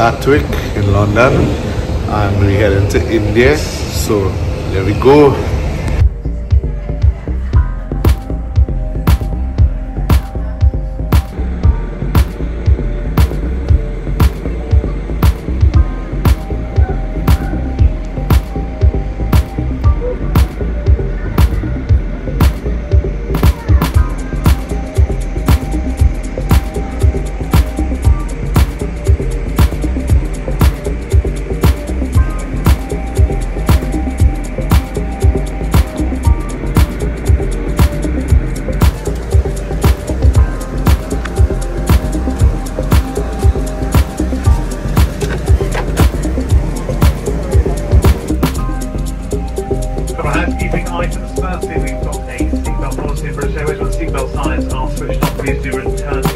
Gatwick in London and we head into India. So there we go. seatbelt signs are switched off, please do return.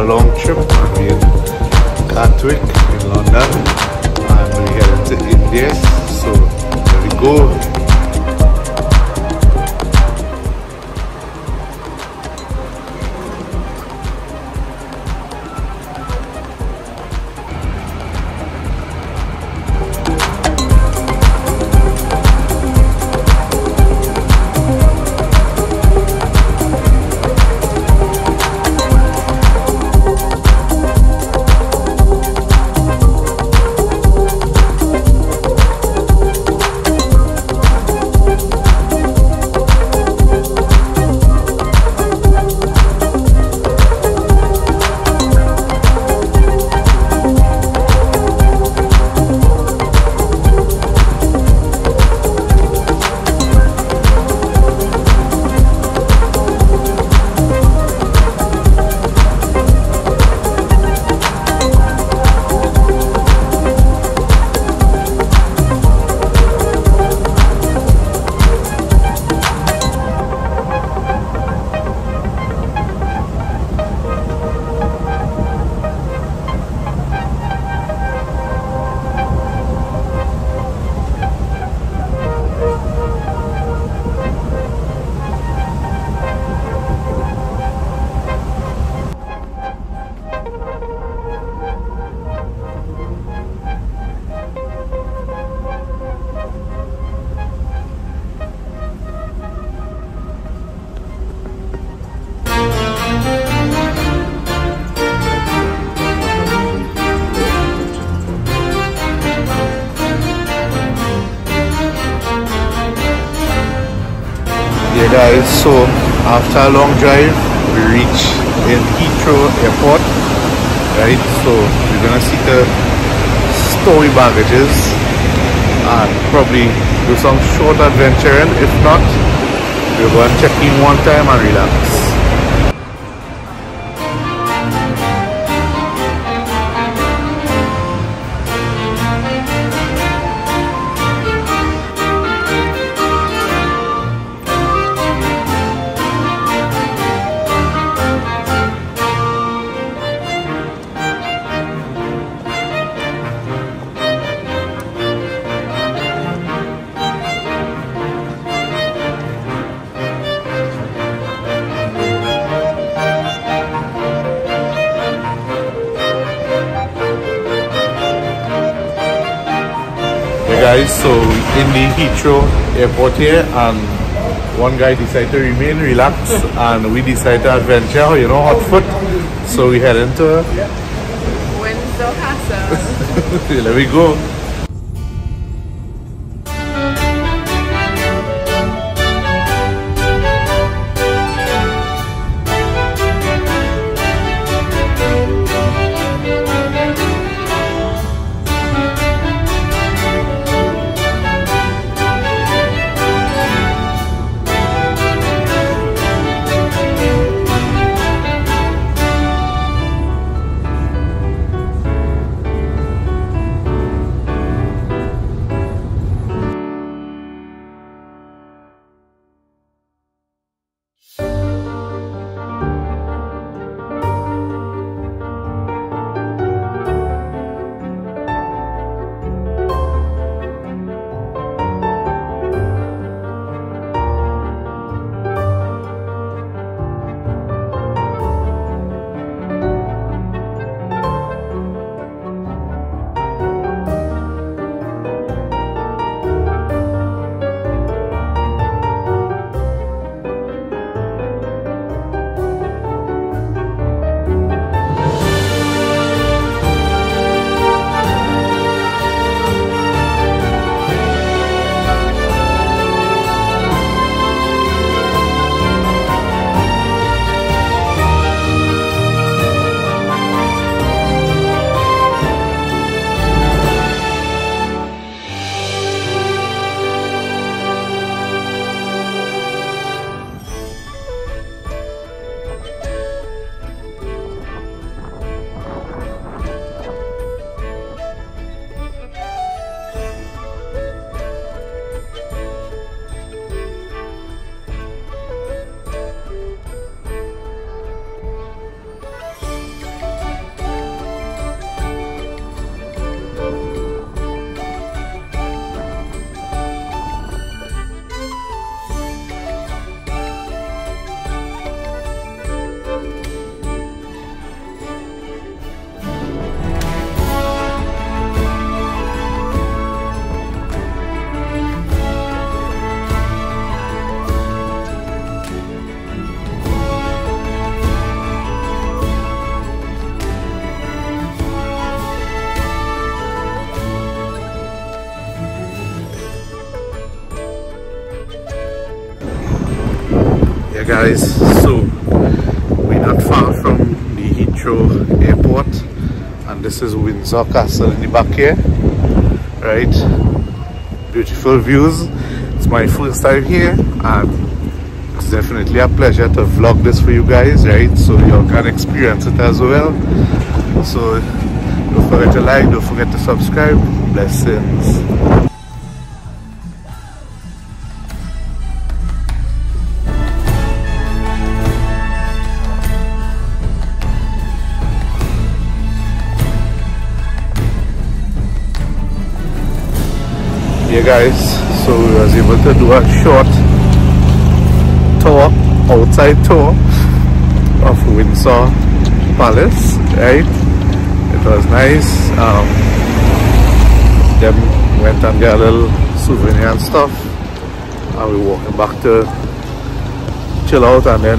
a long trip with Gatwick Guys, so after a long drive, we reach in Heathrow Airport. Right, so we're gonna see the story baggages and probably do some short adventuring. If not, we're to check in one time and relax. Guys so in the Heathrow airport here and one guy decided to remain relaxed and we decided to adventure you know hot foot. So we head into Windsor Castle. There we go guys. So we're not far from the Heathrow airport and this is Windsor Castle in the back here right? Beautiful views. It's my first time here and it's definitely a pleasure to vlog this for you guys right? So you can experience it as well. So don't forget to like don't forget to subscribe. Blessings yeah guys. So we was able to do a short tour outside tour of Windsor Palace right? It was nice. Um then went and got a little souvenir and stuff. And we walking back to chill out and then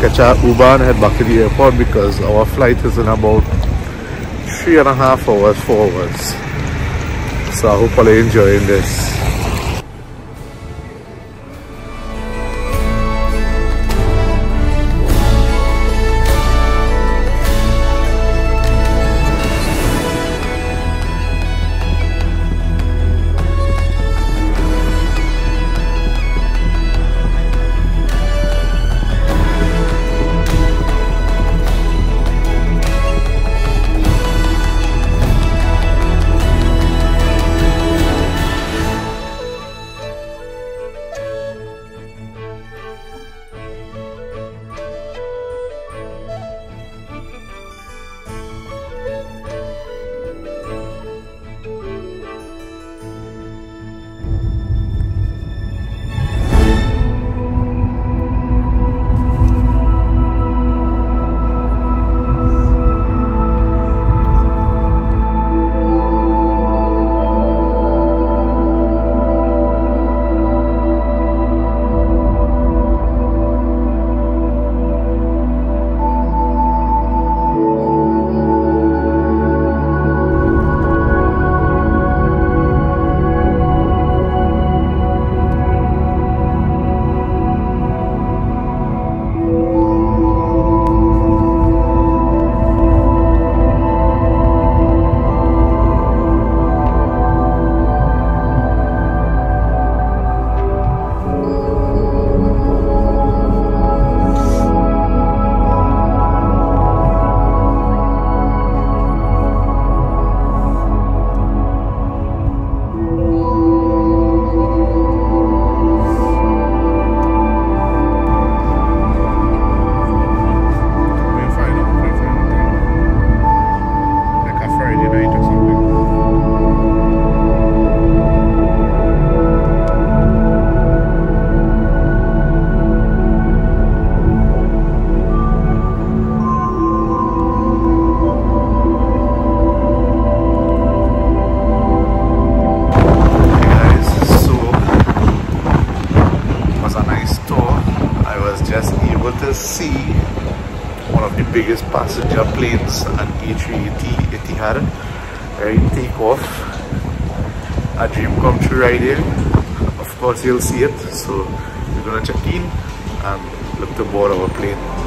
catch a Uber and head back to the airport because our flight is in about three and a half hours, four hours. So hope you're enjoying this. See one of the biggest passenger planes, an A380 Etihad, uh, ready to take off. A dream come true right here. Of course you'll see it, so we're gonna check in and look to board our plane.